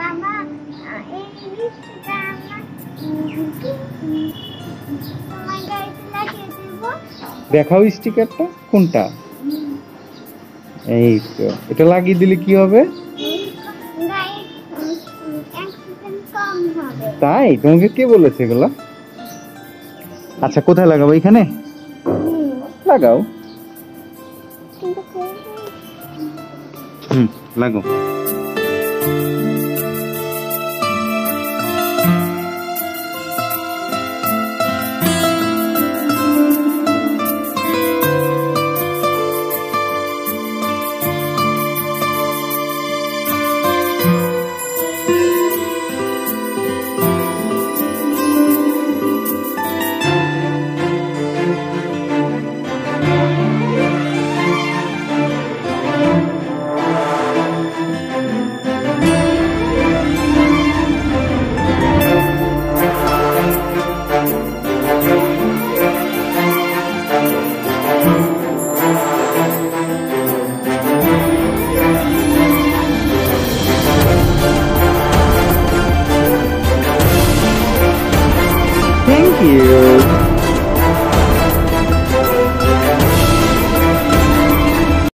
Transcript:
বাবা এই লিপস্টিকটা আমার তোমার গাড়িতে লাগিয়ে দেবো। দেখাও স্টিকারটা কোনটা? এই তো এটা লাগিয়ে দিলে কি হবে? তাই? তোমাকে কে বলেছে এগুলো? আচ্ছা কোথায় লাগাবো এখানে? লাগাও। হুম লাগো। you.